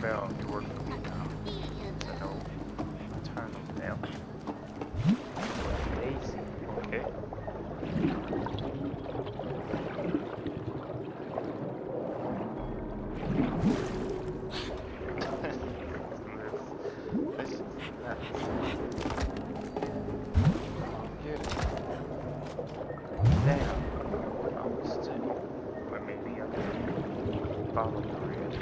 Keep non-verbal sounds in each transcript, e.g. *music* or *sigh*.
fail. You work for me now. So no eternal fail. Daisy. Okay. this, this is nuts. Yeah. Damn. I was still. Or maybe I can follow the ridge.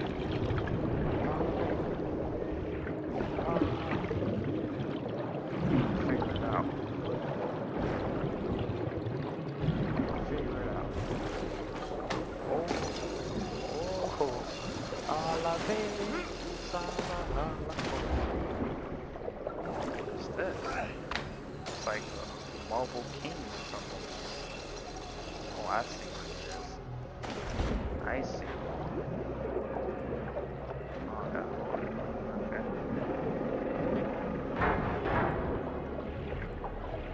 Figure it out. Figure it out. Oh, oh, a la vez, a la la la. What's this? It's like a Marvel King or something. Oh, I see what it is. I see. Oh, that Okay.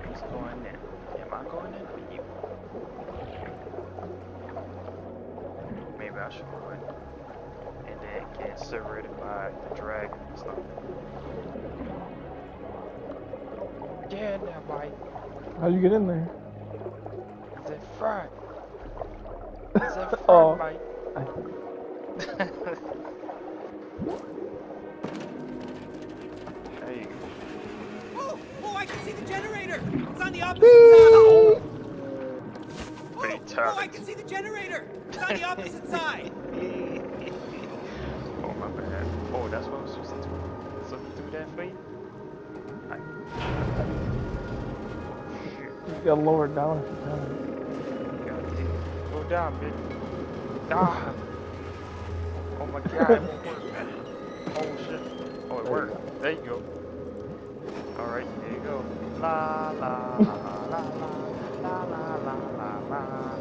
Who's going in? Am I going in or you? Maybe I should go in. And then get separated by the dragon and stuff. Yeah, now, Mike. How'd you get in there? It's in front. It's in *laughs* front, Oh. Mike. There you go. Oh, oh, I can see the generator. It's on the opposite side. Oh, Oh, oh, I can see the generator. It's on the *laughs* opposite side. oh my bad. Oh, that's what I was supposed to do. So do that for you? You gotta lower it down if you can. Go down, bitch. Ah. Oh my god, it won't work. Oh shit. Oh, it There you worked. There you go. Alright, there you go. La la la la la la la la la la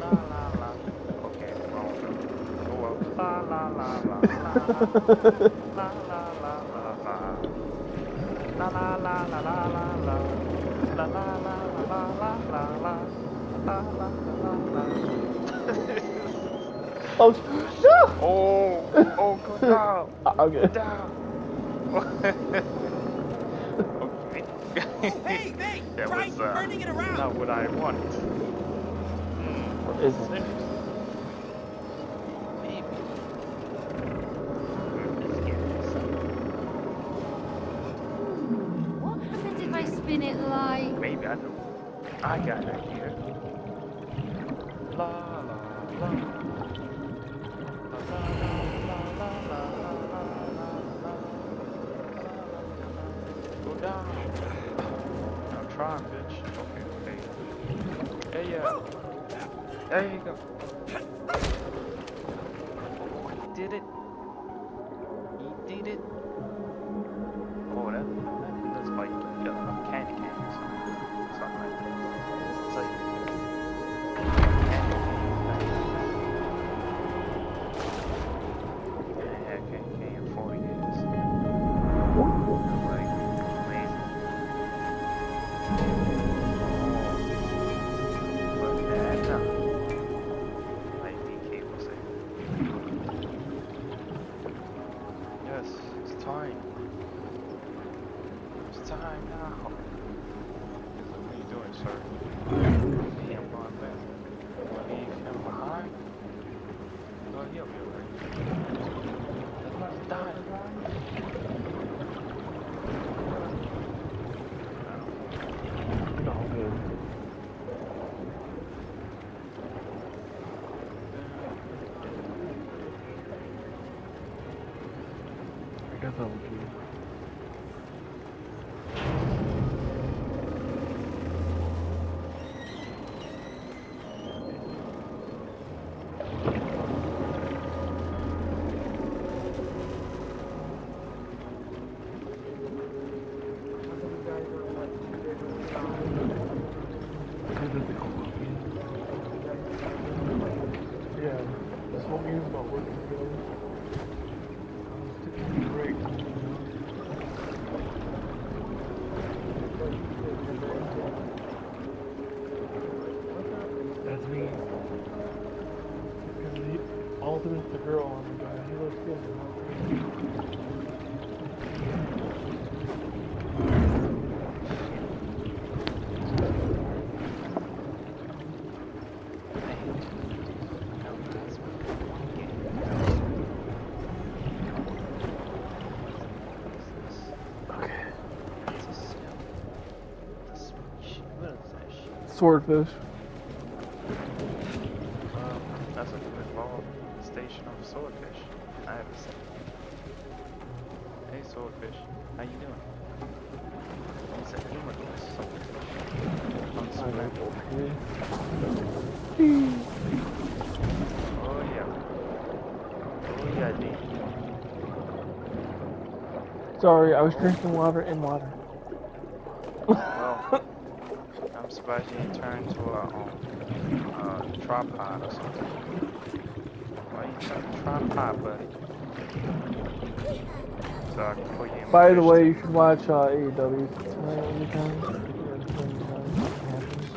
la la la. Okay, wrong. Oh well. La la la la la la la la la la. La la la la la la la. La la Oh, sh- no! Oh, oh, go down. *laughs* Ah, Okay. down. okay. *laughs* Oh, hey, hey, that try was uh, turning it around. not what I wanted. Mm, What is it? Maybe. Let's get this. What happens if I spin it like... Maybe I know. I got it here. La la la. Go down. I'm trying, bitch. Okay, hey. Hey, yeah. There you go. Did it. Swordfish. Um, that's a good station of swordfish. I haven't seen. Hey swordfish, how you doing? It's a human swordfish. I know. swim. Okay. Oh yeah. Oh yeah, D. Sorry, I was drinking water and water. *laughs* Surprised you didn't turn to a um, uh, tripod or something. Why you turn tripod, buddy? So I can put you in By the way, you should watch uh, AEW tonight when you can. Or when, it happens.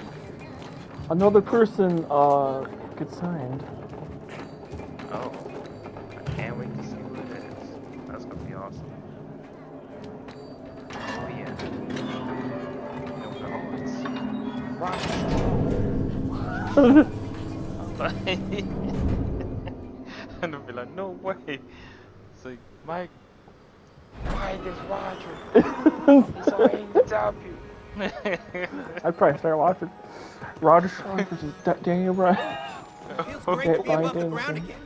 Another person uh, gets signed. And they'll *laughs* be like, no way. It's like, Mike, why this Roger? He's already to stop you. *laughs* I'd probably start watching Roger Strong versus Da- Daniel Bryan. Feels Oh, great to be Bryan above the ground Danielson. again.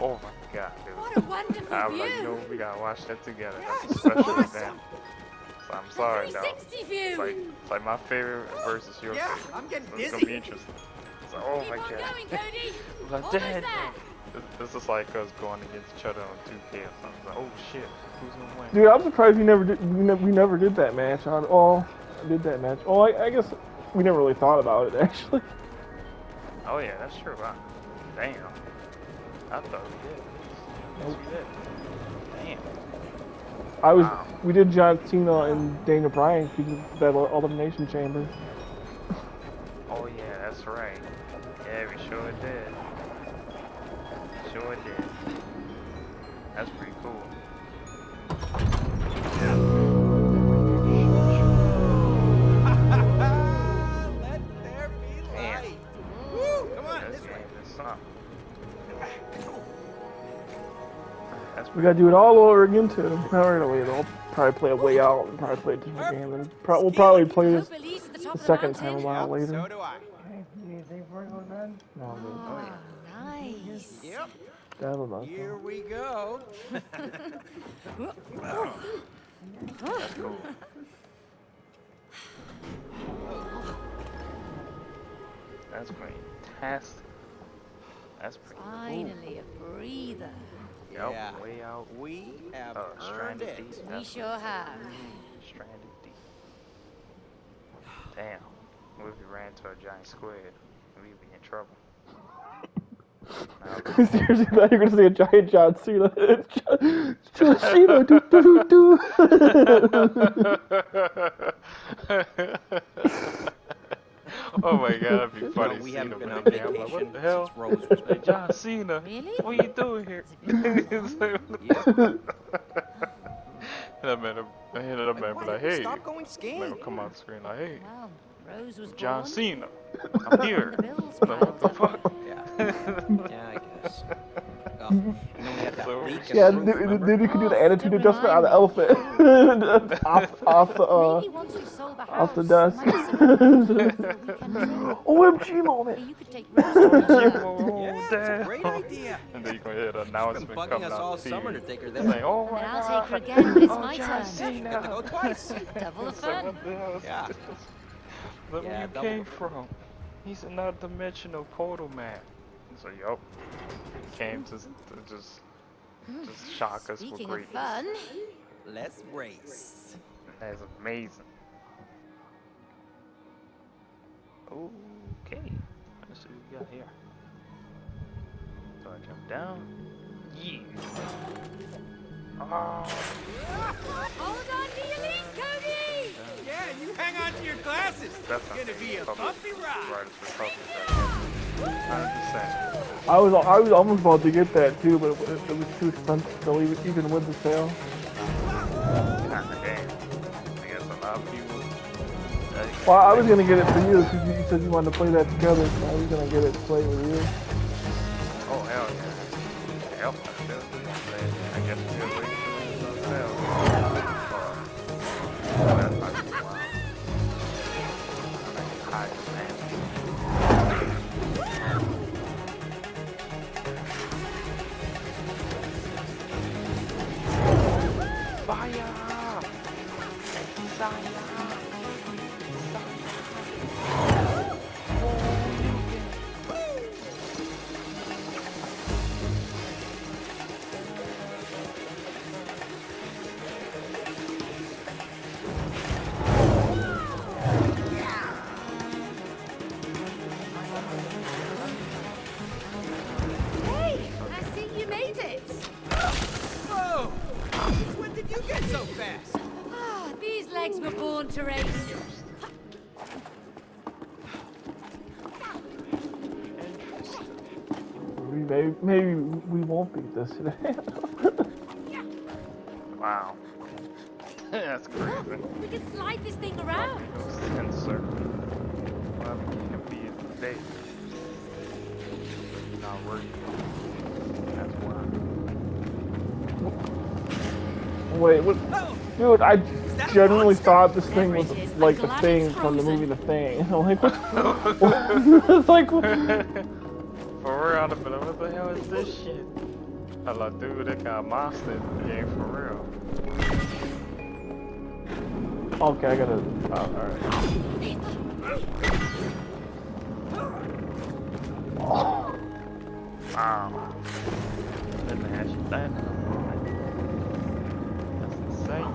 oh my god, dude. What a wonderful I was like, view. no, we gotta watch that together. Yeah, That's a it's special awesome. event. So I'm sorry, though. 360. It's like, it's like my favorite versus your Yeah, favorite. I'm getting So it's gonna dizzy. be interesting. So, oh Keep my god. going, Cody. *laughs* But Almost then, there. this, this is like us going against each other on 2K or something. Like, oh shit, who's gonna win? Dude, I'm surprised we never did. We, ne- we never did that match. On oh, I did that match. Oh, I, I guess we never really thought about it *laughs* actually. Oh yeah, that's true. Wow. Damn. I thought we did. Yes, we did. Damn. I was. Wow. We did John Cena and Daniel Bryan because of that elimination chamber. Oh yeah, that's right. Yeah, we sure did. Sure did. That's pretty cool. *laughs* Let there be light. Come on, This this game way. is. That's We gotta do it all over again too. *laughs* Not really. They'll probably play a way out and probably play a different game. And pro- we'll probably play this Hope it leads to the top the of second time a while later. so do I. Anything for you, man? No, Oh, nice. Yep, That was not here we go. That's cool. That's fantastic. That's pretty cool. Finally, a breather. Yep, Yeah. way out. We have Uh, earned stranded it. deep. We That's sure have. Stranded deep. Damn. What if we ran into a giant squid? We'd be in trouble. *laughs* Now, Seriously, I thought you were gonna say a giant John Cena. John *laughs* John Cena, do do do. *laughs* *laughs* oh my god, that'd be You know, funny. we haven't him been in on the game. I'm like, what the hell? since Rose was *laughs* Hey, born. John Cena. Really? What are you doing here? *laughs* and I met him. I hit it up Like, and why be like, did hey. Stop going Like, skiing. I'll come on the screen like, hey, Well, Rose was John born. Cena. I'm here. Like, what the fuck? Yeah. Yeah, I guess. Yeah, the then roof, then- you could do the attitude don't adjustment on the elephant. *laughs* off, off the, uh, Maybe once we've sold the off the dust. might have some room for a weekend trip. OMG moment. you could take Rose on the show. Oh, Yeah, that's a great idea. And then you're gonna hear the She's been bugging us all summer to take her there. like, oh my And I'll god. take her again when it's *laughs* oh, my John turn. Cena. Got to go twice. *laughs* Double the It's like, fun. what the hell is Yeah. Look Yeah, where you came from. He's another dimensional portal man. So yup. He came to, to just hmm. just shock us with Speaking of greatness. fun, Let's race. That is amazing. Okay. Let's see what we got here. So I jump down. Yeah. Oh, hold on to your lead, Cody! Yeah, you hang on to your glasses. that's It's gonna be a public- bumpy ride. Riders Republic. I was I was almost about to get that too, but it, was- it was too expensive to leave even with the sale. Well, I was gonna get it for you because you said you wanted to play that together, so I was gonna get it to play with you. Oh hell yeah. Yep, I guess we'll wait won't beat this today. *laughs* Wow. That's crazy. We can slide this thing around. No sensor. Well, can be a day. Not working. That's why. Wait, what? Oh, Dude, I oh, that a genuinely thought this thing was Whatever it is, like the thing Alex from the movie The Thing. I'm *laughs* like, what? it's *laughs* like, what? for real, I'd have been like, what the hell is this shit? I like, dude, that got monster in the game for real. okay, I gotta. Uh, oh, alright. Oh, ah. Wow. Didn't actually that. That's insane.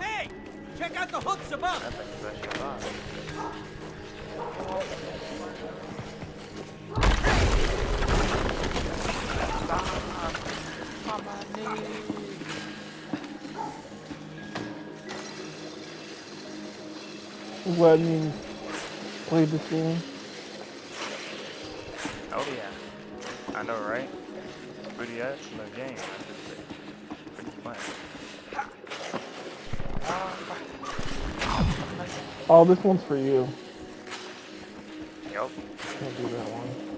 hey! Check out the hooks above! That thing's actually alive. Played this game? Oh yeah. I know, right? It's pretty excellent game. I just say. Pretty fun. Oh, this one's for you. Yup. Can't do that one.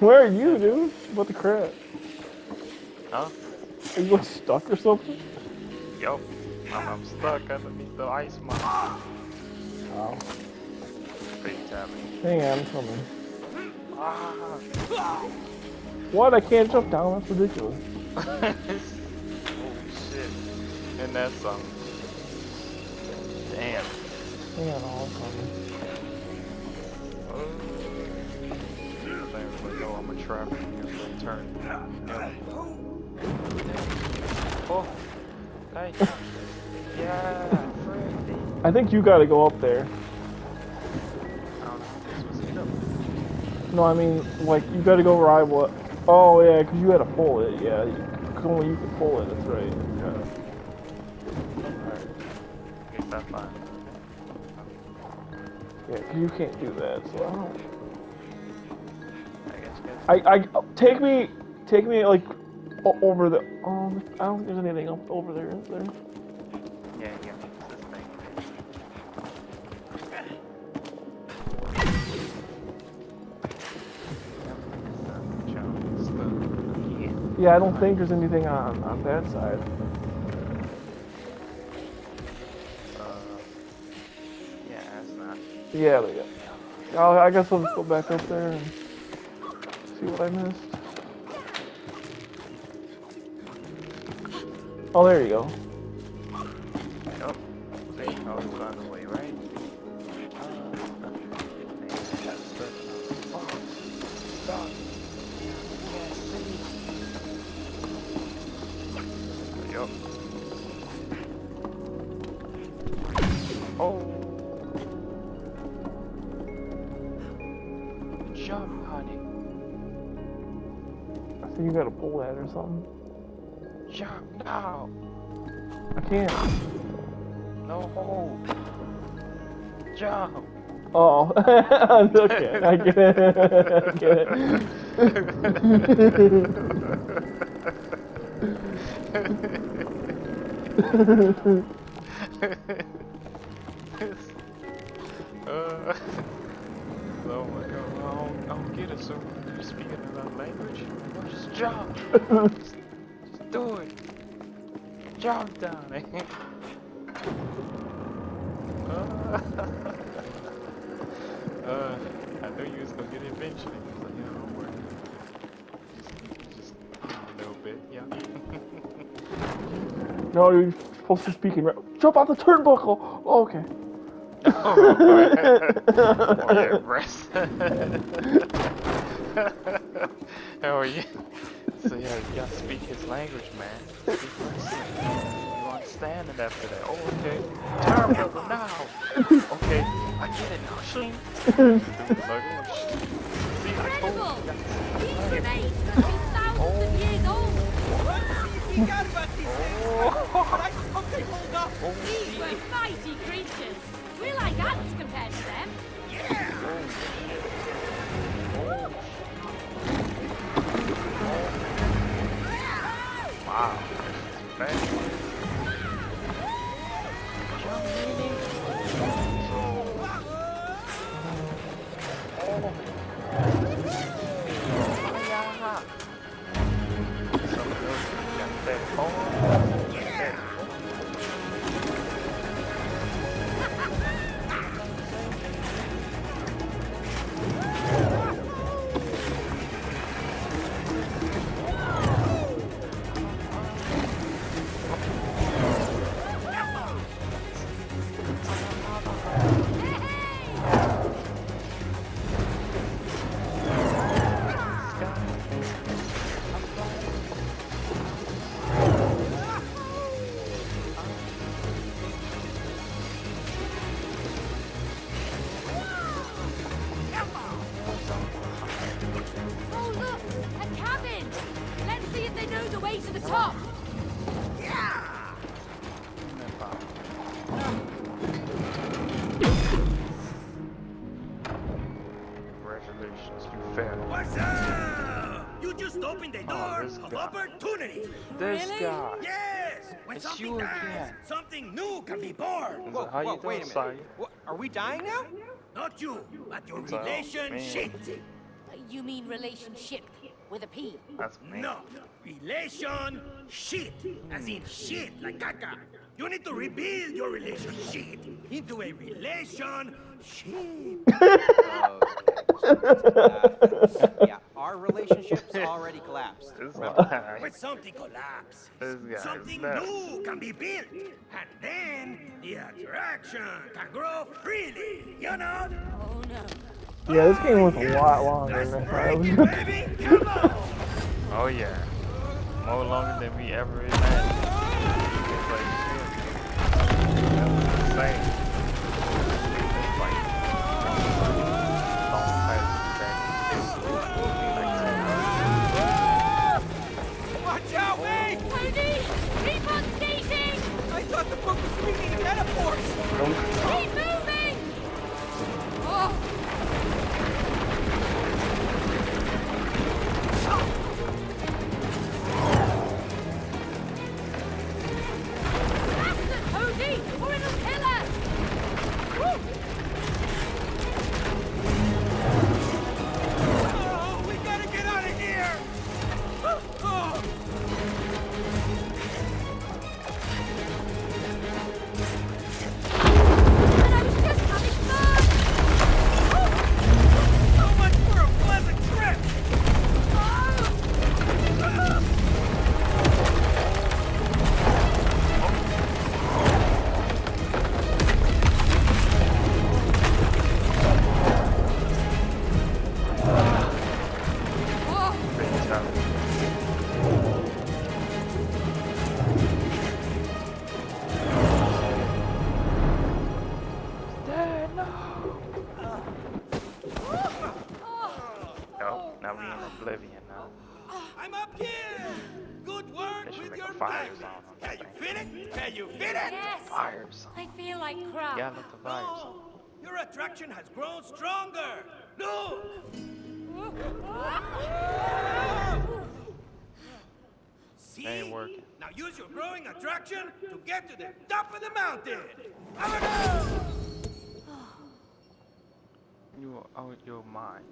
Where are you, dude? What the crap? Huh? Are you like stuck or something? Yup. I'm, stuck, I'm stuck underneath the ice mountain. Oh. Big tapping. Hang on, I'm coming. Ah. What? I can't jump down? That's ridiculous. *laughs* oh shit. And that's something. Damn. Hang on, I'm coming. Oh. Things like, yo, I'm a the turn. Yeah. Oh. Hey. Yeah. Freddy. I think you gotta go up there. I don't know. This was it up. No, I mean, like, you gotta go where I was. Oh, yeah, because you had to pull it. Yeah, you, 'cause only you could pull it. That's right. Yeah. Alright. Get that fine. Yeah, 'cause you can't do that, so I, I, take me, take me, like, over the, um, I don't think there's anything up over there, is there? Yeah, yeah. It's this thing. Yeah. Yeah, I don't think there's anything on, on that side. Uh, yeah, that's not. Yeah, but yeah. Oh, I guess I'll just go back up there and see what I missed. Oh, there you go. Pull that or something. Jump now. I can't. No. hold. Jump! Oh, *laughs* okay, I get it. I get it. *laughs* uh, *laughs* oh my god, I don't, I don't get it. So, you speaking another language? Just jump! just, just do it! Jump down uh, uh, I knew you was gonna get it eventually. I was like, yeah, don't worry. Just, just a little bit, yeah. *laughs* No, you're supposed to speak in. Jump out the turnbuckle. Oh, okay. *laughs* oh, yeah, *laughs* rest. Hell yeah. So yeah, you gotta speak his language, man. Speak wrestling. You understand it after that. Oh, okay. Terrible now. Okay, I get it now. Shing. Like, oh. See, I told Incredible! you. These remains must be thousands of years old. You got about these things, but I hope they hold up. These were mighty creatures. Way to the top. Congratulations, you failed. What's up? You just opened the Oh, door this of opportunity. This Really? guy. Yes. When It's something you dies, again. something new can be born. So how you doing, wait a minute. What, are we dying now? Not you, but your It's, relationship. You mean relationship with a P? That's me. No, relation shit, as in shit like caca. You need to rebuild your relationship into a relation ship. Uh, *laughs* yeah, our relationship's already collapsed. This Remember? guy. When something collapsed. Something new can be built, and then the attraction can grow freely. You know? Oh no. Yeah, this game was a lot longer than I thought. it, it was. baby. Come on. Oh yeah. More longer than we ever imagined. It's like shit. That's insane. Your attraction has grown stronger. Look! See? Ain't working. Now use your growing attraction to get to the top of the mountain. You are out your mind.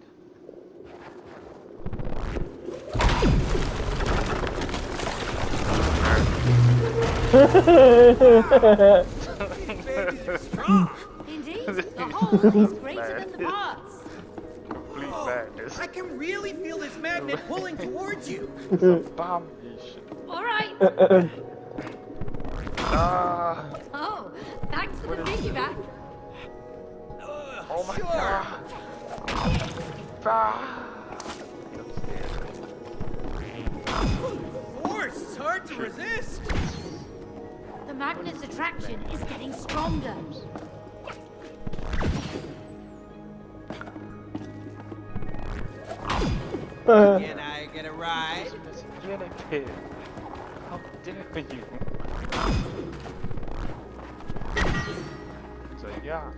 *laughs* These babies are strong. Indeed, the whole is greater than the parts. Complete Oh, madness. I can really feel this magnet pulling towards you. Bomb shit. All right. Ah, Oh, thanks for the piggyback. Uh, oh my sure. god. Ah. Force is hard to resist. The magnet's attraction is getting stronger. Can I get a ride? Miss Jennifer. How dare you? So yeah.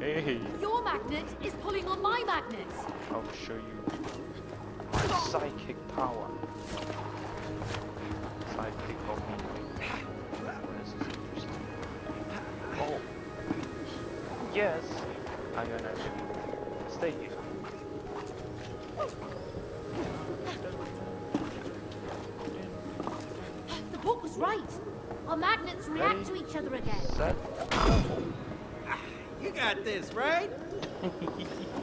Hey, Your magnet is pulling on my magnet. I'll show you my psychic power. Psychic of me. Oh. Yes. I'm gonna stay here. The book was right. Our magnets react to each other again. Set. You got this, right? *laughs*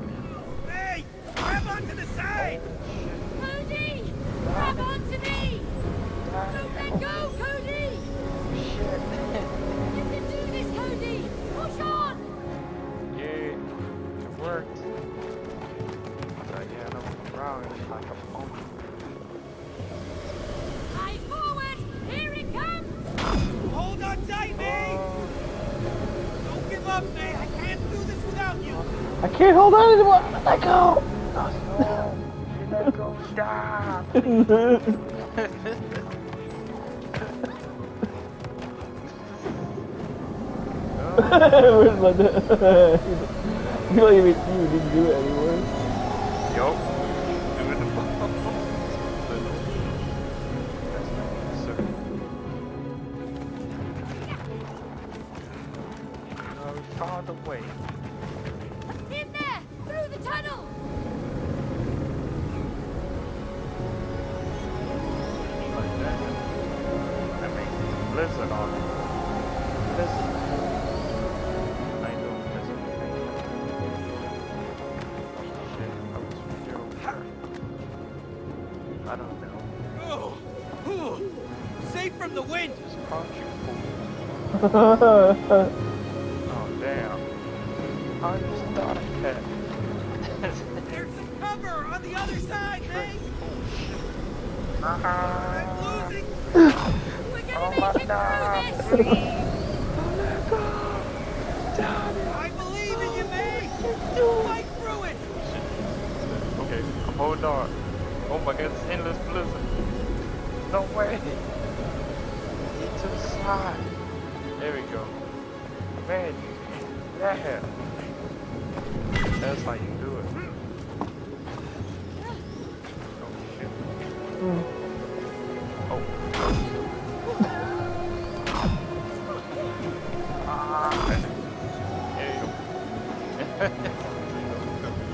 Yeah. Hold on anymore. Let go. No, let go, stop. Where's my dad? You don't even you didn't do it anymore. Yo, Ha ha ha! Oh. Ah. There you go.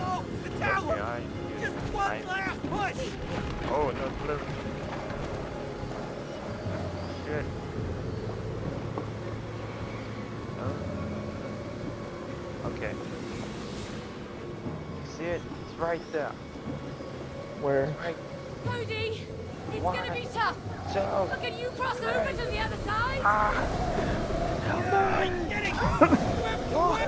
Oh, the tower. Just I, one last push. Oh, no blizzard. Shit. Oh. Okay. See it? It's right there. Where? Right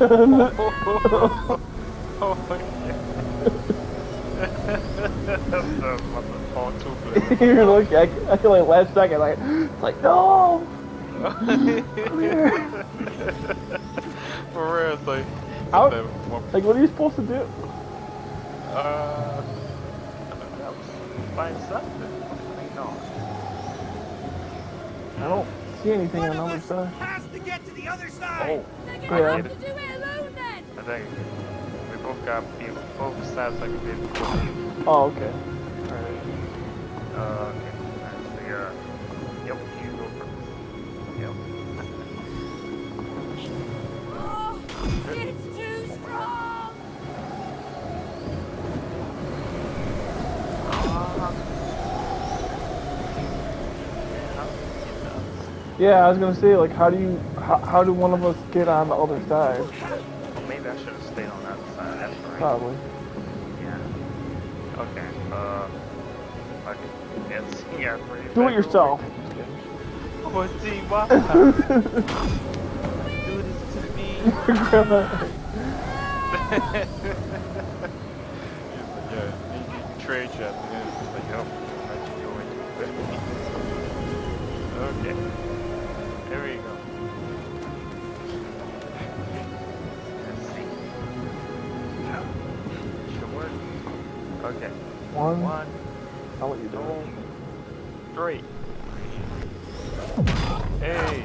oh my god. All too good. You're *laughs* like, I, I feel like last second, like, like no. For real, it's like. How- Like, what are you supposed to do? Uh. Was find something. No. I don't see anything One on the other us side. has to get to the other side! Oh. They're Yeah. gonna have to do it alone then. I think we both got people, both sides like a bit. Oh, okay. Alright. Uh, okay. Let's see, uh, Yeah, I was gonna say, like, how do you, how, how do one of us get on the other side? Well, maybe I should have stayed on that side. That's right. Probably. Yeah. Okay. Uh. Okay. Yes. Yeah. bring Do it yourself. over. Oh, gee, why? *laughs* Do this to me. *laughs* *laughs* yeah, you, you trade you at the end. Like, oh, let you go into it. okay. There we go. Let's see. Should work. Okay. One. One, I'll let you do it. three. Hey,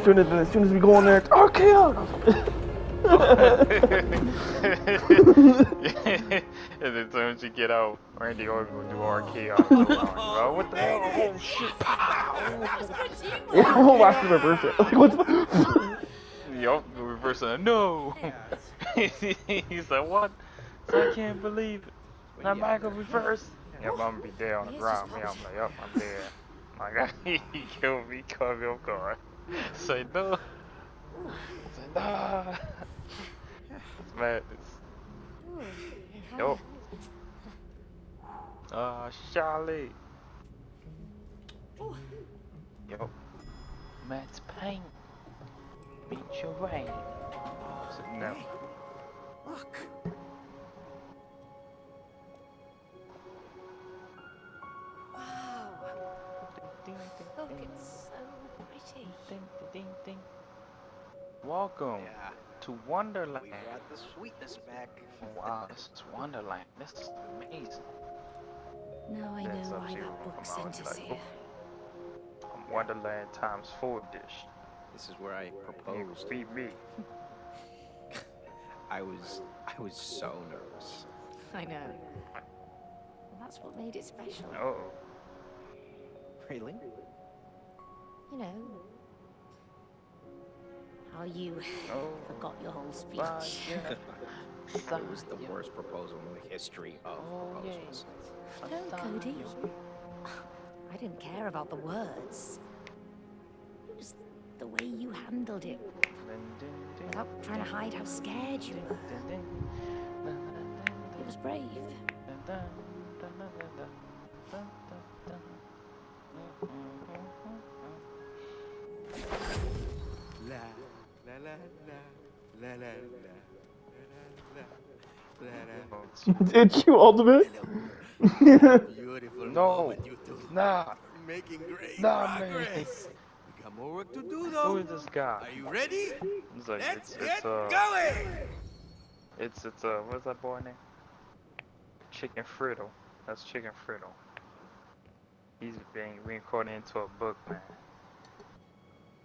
As soon as, as soon as we go in there, it's RKO. it. *laughs* and then as soon as you get out, Randy Orton will do RK on. Bro, what the hell? *laughs* Oh shit! That was good teamwork. yeah, we'll watch the reverse it. Like, what's the... *laughs* Yup, the reverse of no. He's like, what? I can't believe it. Not Michael reverse. Yep, I'm gonna be dead on the Yes, ground. just Man, I'm like, yup, I'm dead. My God, he killed me, caught me off guard. Say no. Say no. It's madness. Yup. Uh, Charlie. Yup. Matt's pain. Beat your rain. So, no. Look! Wow. Look, it's so pretty. ding, ding, ding. Welcome Yeah, to Wonderland. we got the sweetness back. Oh, wow, this is Wonderland. This is amazing. Now I That's know why that book Come sent on, us like, here. I'm Wonderland times four dish. This is where I You proposed. beat me. *laughs* I was, I was so nervous. I know. Well, that's what made it special. Oh, Really? You know. How you oh. forgot your whole speech. Bye, yeah. *laughs* That was the worst proposal in the history of Oh, proposals. No, Cody. *sighs* I didn't care about the words. It was the way you handled it, without trying to hide how scared you were. It was brave. *laughs* *laughs* Did you ultimate? Beautiful. No, nah. Making great nah, progress. Man. We got more work to do though. Who is this guy? Are you ready? It's like, Let's it's, get it's, uh, going. It's it's uh, uh what's that boy name? Chicken Frittle. That's Chicken Frittle. He's being reincarnated into a book, man.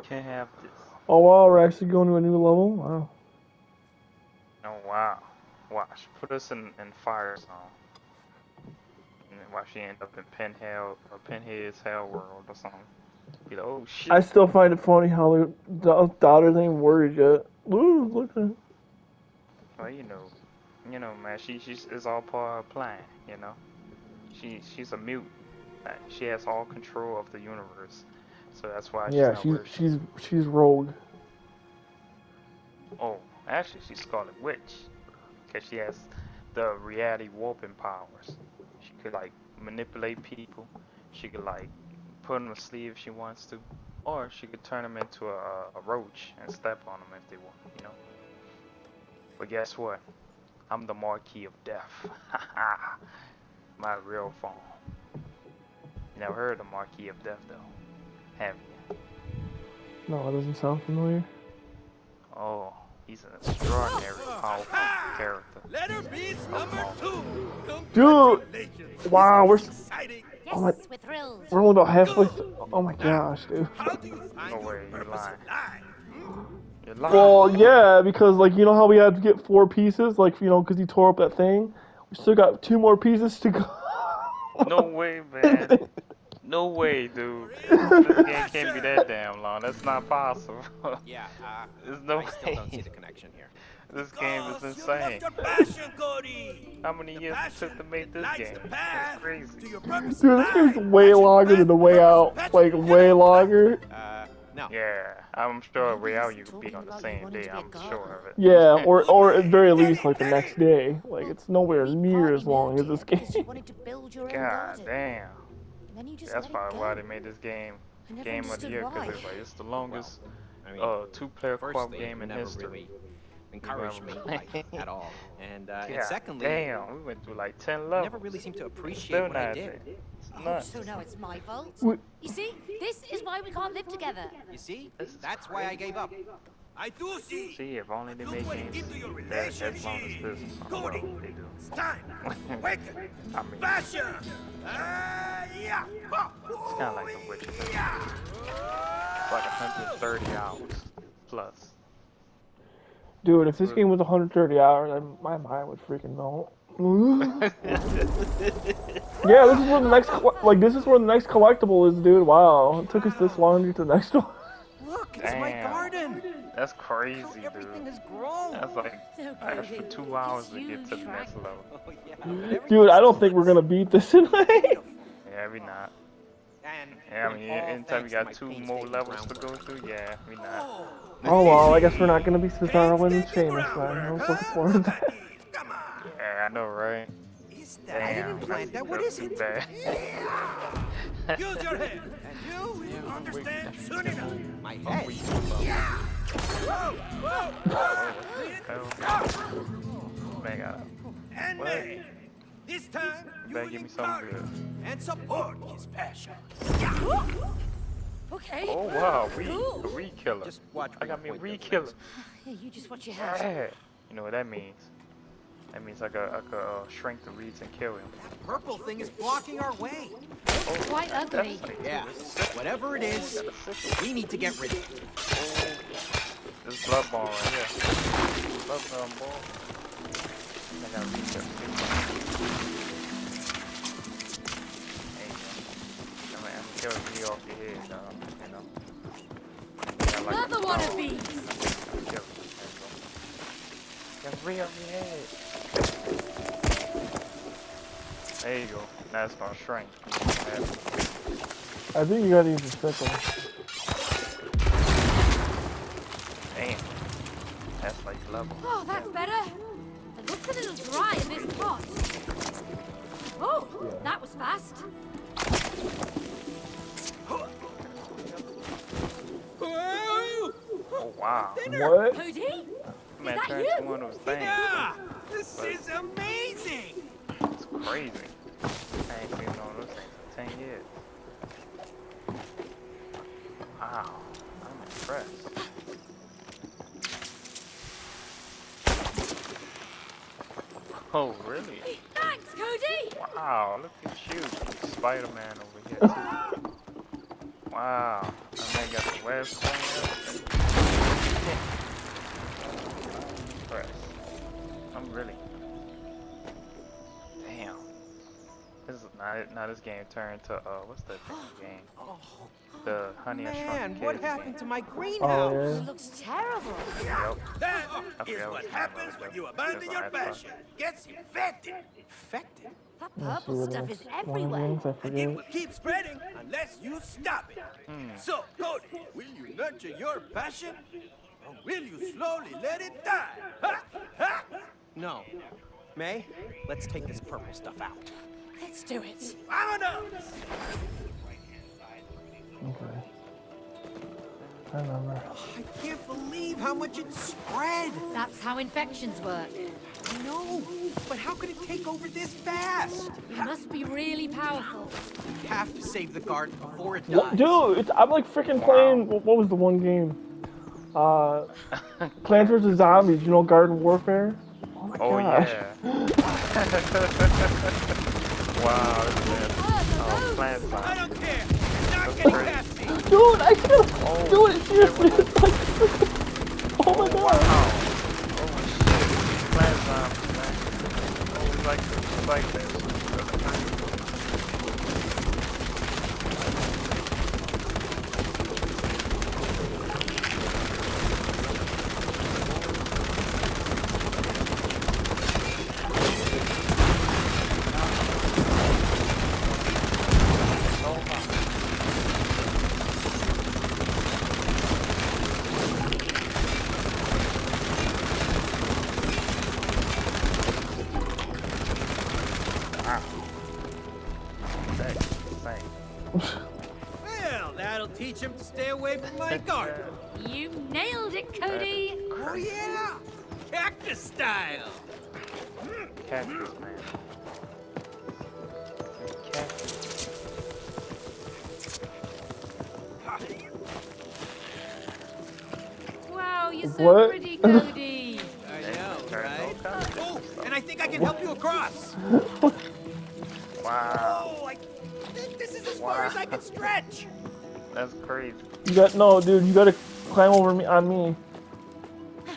Can't have this. Oh wow, we're actually going to a new level. Wow. Oh wow. Watch. Put us in, in fire zone. And then watch you end up in Pinhell or Pinhead's Hell World or something. Be like, oh shit. I still find it funny how the da- daughter's ain't worried yet. Ooh, look at it. Well, you know, you know, man. She she's it's all part of her plan. You know, she she's a mute. She has all control of the universe, so that's why she's Yeah, she's worried. she's she's rogue. Oh, actually, she's Scarlet Witch, because she has the reality warping powers. She could like manipulate people. She could like put them to sleep if she wants to, or she could turn them into a, a roach and step on them if they want. You know. But guess what? I'm the Marquis of Death. *laughs* My real form. Never heard of the Marquis of Death though, have you? No, it doesn't sound familiar. Oh, he's an extraordinary, powerful character. Letter Beast number two. Dude! Wow, we're This exciting. Oh my- we're thrilled. we're only about halfway. Th- oh my gosh, dude. How do you find No way, you purpose lying. in life? Hmm? You're lying. Well, yeah, because like you know how we had to get four pieces, like you know, because he tore up that thing. We still got two more pieces to go. No way, man. *laughs* No way, dude. *laughs* This game can't be that *laughs* damn long. That's not possible. Yeah, uh, *laughs* There's no I still don't see the connection here. This game is insane. You left your passion, Cody. How many The years it took to make this game? That's crazy. Dude, this game's life. way longer than the way out. Like way longer. Uh, no. Yeah, I'm sure Maybe Real he's you could be on the same day. to be a I'm sure of it. Yeah, or or at very least like the next day. Like it's nowhere near as long as this here because you game. wanted to build your own God damn. And then you just That's probably why they made this game game of the year because it's like it's the longest I mean, uh two-player co-op game in never history. really encouraged me like, at all. And, uh, and secondly, damn, we went through like ten levels. never really seemed to appreciate Still what I did. Oh, so now it's my fault? We- You see, this is why we can't live together. You see? That's why I gave up. I do see. See, if only they Look made what it games did to your that as long as relationship. this. Cody. well, they do. It's time. Awaken. I mean, Passion. Ah, yeah. It's kinda like The Witcher. Yeah. it's like 130 hours plus. Dude, if this game was 130 hours, I, my mind would freaking melt. *laughs* yeah, this is where the next like this is where the next collectible is, dude. Wow, it took us this long to get to the next *laughs* one. Look, it's my Damn. garden. That's crazy, Look, dude. everything has grown. That's like No, I asked for two hours it's to get to the next level. Oh, yeah. Dude, I don't think we're gonna beat this tonight. Yeah, we not. And Yeah, I mean, anytime we got two more levels to go through, yeah, we not. oh, oh well, I guess we're not gonna be Cesaro and Painstaking Sheamus then. I was groundwork, looking forward to that. that is. Come on. Yeah, I know, right? Is that? I Damn, didn't plant that. What that's is too it? Bad. *laughs* Use your head, and you will understand soon enough. My head. Whoa, whoa, whoa. Oh, man, And What? me. This time, you will give encourage and support his passion. Okay. Oh wow, we Cool. a killer. Just watch I got me a avoid weed those killer. Yeah, you just watch your head. Yeah. You know what that means? That means I could, I could uh, shrink the reeds and kill him. That purple thing is blocking our way. Quite ugly. Yeah, whatever it is, we need to get rid of it. This blood ball right here. Blood ball ball. I gotta reach that big one. There you go. I'm gonna- I'm you off your head, dog. You know. Yeah, like Another a one of these. Kill him. There you go. Just re up your head. There you go. Now it's gonna shrink. I think you gotta use the sickle. Damn. That's like level. Oh, that's better. It looks a little dry in this pot. Oh, that was fast. Oh wow. What? Cody? Man that you? one of those things. This is amazing. It's crazy. I ain't seen one of those things in 10 years. Wow. I'm impressed. Oh, really? Thanks, Cody. Wow, look at you, Spider-Man over here too. Wow, and they got the web everything. *laughs* Impressed. I'm really. Damn. This is not now. This game turned to uh, what's that *gasps* game? Oh, The Honey and Shrunk man, what happened game. to my Oh greenhouse? yeah. It looks terrible. Yep. That I is forgot what what happens when you abandon your passion. Gets infected. Infected? That purple stuff is everywhere. And it will keep spreading unless you stop it. So, Cody, will you nurture your passion? Or will you slowly let it die? Ha! Ha! No. May, let's take this purple stuff out. Let's do it. Vámonos! Okay. I remember. I can't believe how much it spread. That's how infections work. I know, but how could it take over this fast? It must be really powerful. We have to save the garden before it dies. What, dude? It's, I'm like freaking playing. What, what was the one game? Uh, *laughs* Plants vs Zombies. You know, Garden Warfare. Oh my Oh gosh. yeah. *laughs* wow. This is oh, plant I don't care. Not getting past me. Dude, I can't. Oh, Dude, it's seriously. shit, oh my oh, Wow. god. Oh shit. Plant zombies, man. Oh, like like this. Wow, you're so What? pretty, Cody. I know, right? Oh, and I think I can help you across. *laughs* Wow. Oh, I think this is as far as I can stretch. That's crazy. You got no, dude. You gotta climb over me on me. I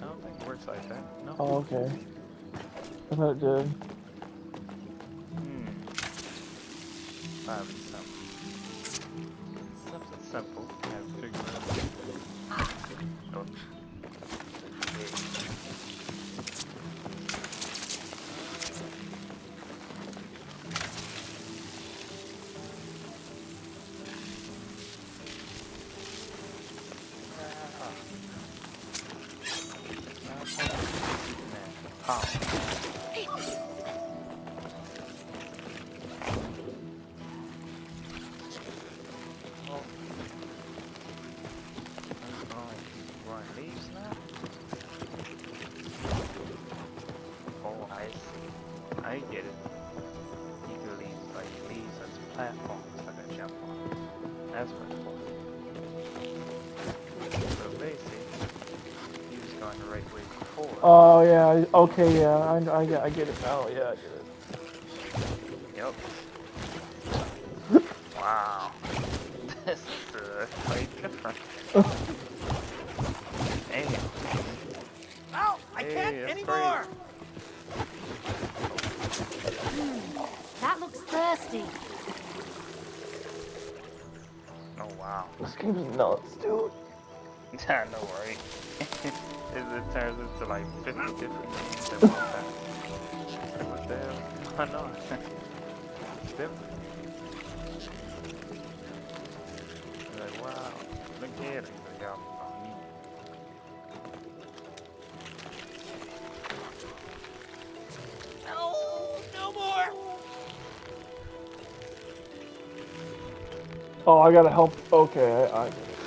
don't think it works like that. No. Oh, okay. I thought it did. Hmm. I- Okay. Yeah. I, I get. I get it now. Yeah. I get it. Yep. *laughs* wow. *laughs* This is uh, quite different. *laughs* Damn. Oh, I Hey, can't that's anymore. That looks thirsty. Oh wow. This game's nuts, dude. I know, right? It, it turns into like 50 different games at one time. Like, what the hell? *laughs* I know. it's different. You're like, wow, look at it. Like, y'all on me. No, no more. Oh, I gotta help. Okay. I, I get it.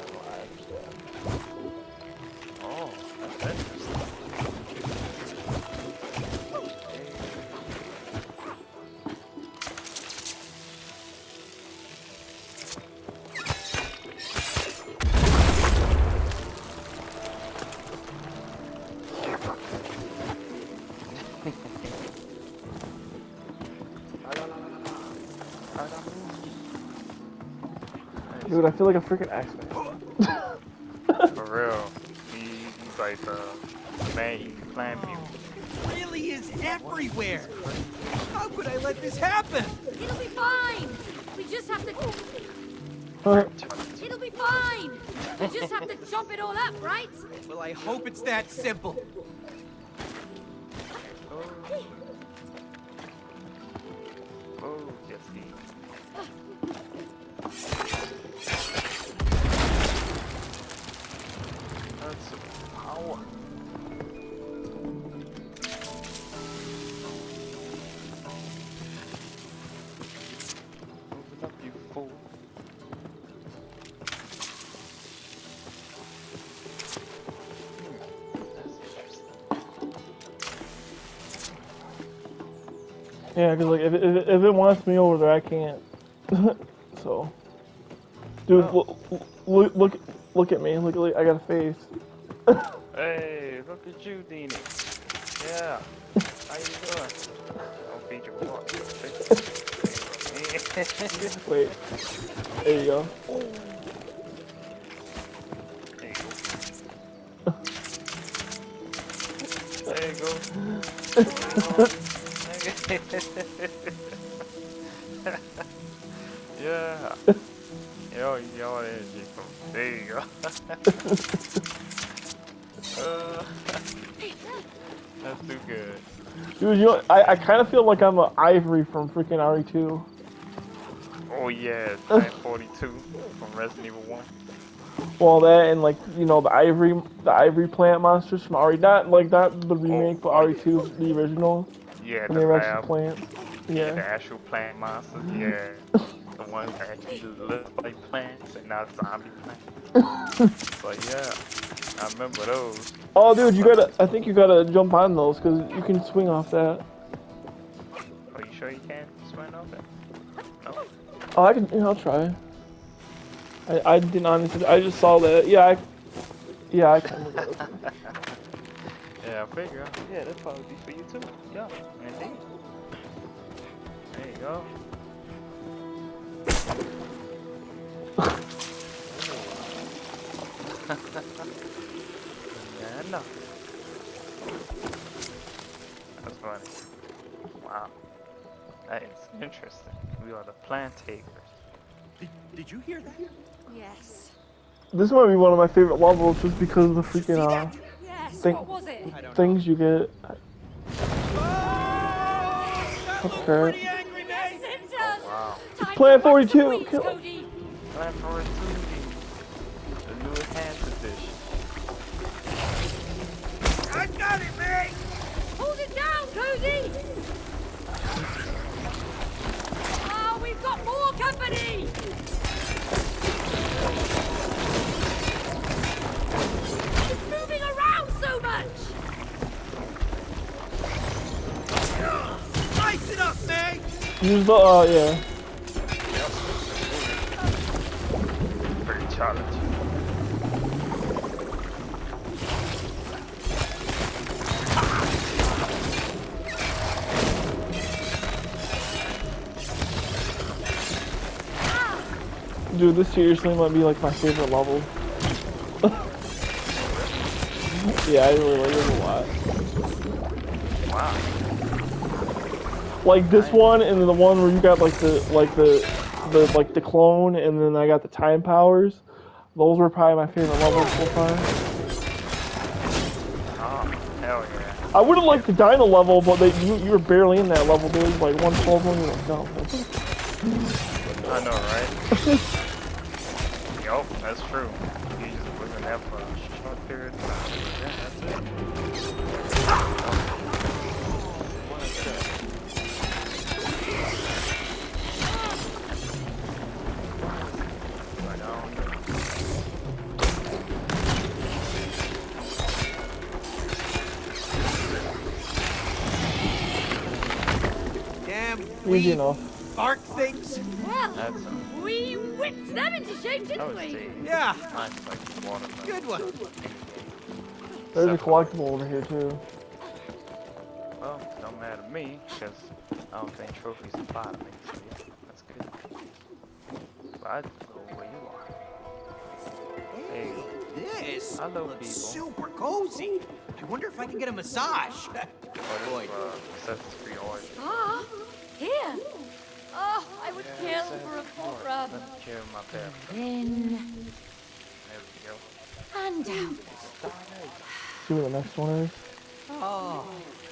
Feel like a freaking X-Men. *laughs* For real. He, he's like the man eating plant people. Really is everywhere. How could I let this happen? It'll be fine. We just have to. It'll be fine. We just have to chop it all up, right? Well, I hope it's that simple. Oh, Jesse. Yeah, because like if it, if if it wants me over there, I can't. *laughs* so, dude, Oh. look, look, look, look at me. Look, look, I got a face. *laughs* Hey, look at you, Dini. Yeah. How you doing? I'll feed you more. *laughs* Wait, there you go. There you go. There you go. Yeah. Yo, yo, energy from there you go. uh, that's too good. Dude, you know, I, I kind of feel like I'm an Ivory from freaking RE2. Oh yeah, *laughs* Type 42 from Resident Evil 1. Well, that and like you know the Ivory, the Ivory plant monsters from RE, not like not the remake, but RE2, the original, Yeah, when the they were lab, actually plants. the Yeah. actual plant monsters. Yeah, *laughs* the ones that actually look like plants and not zombie plants. *laughs* but yeah, I remember those. Oh, dude, you gotta. I think you gotta jump on those because you can swing off that. Are you sure you can swing off it? No. Oh, I can. Yeah, I'll try. I, I didn't honestly. I just saw that. Yeah, I. Yeah, I can. *laughs* Yeah, I figure. Yeah, that'd probably be for you too. Yeah, indeed. There you go. *laughs* yeah, no. That's funny. Wow. That is interesting. We are the plant takers. Did, did you hear that? Yes. this might be one of my favorite levels just because of the freaking uh, Yes. Think- what was it? I don't things you get. Oh, Okay. pretty angry, Yes, it does. Oh, wow. Time Plan to watch the 42, Use the uh, yeah. Dude, this seriously might be like my favorite level. *laughs* yeah, I really like it a lot. Wow. Like this one and then the one where you got like the like the the like the clone and then I got the time powers. Those were probably my favorite levels so far. Oh, hell yeah. I would have liked the Dino level, but they, you you were barely in that level, dude. Like one twelve one, you were like, no. Easy we enough. arc things. Well, That's a we whipped them into shape, didn't was we? the Yeah, nice like water. good one. There's a collectible over here too. Well, don't matter to me, because I don't think trophies apply to me, so yeah, that's good. But I'd go where you are. Hey, this Hello, looks people. super cozy. I wonder if I can get a massage. *laughs* What Boy, is uh, Assassin's Creed Origins? Ah, here. Oh, I would kill for a full rub. Let me kill my pet. In There we go. and out. See what the next one is? oh,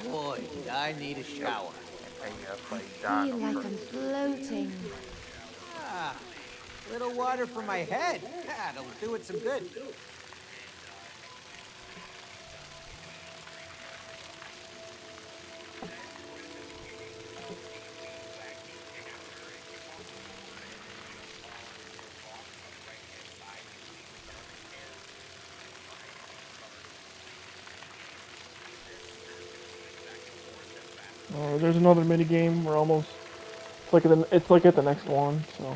boy, did I need a shower. And you like Feel like. I'm floating. Ah, little water for my head. That'll do it some good. There's another mini game. We're almost. It's like the, it's like at the next one. So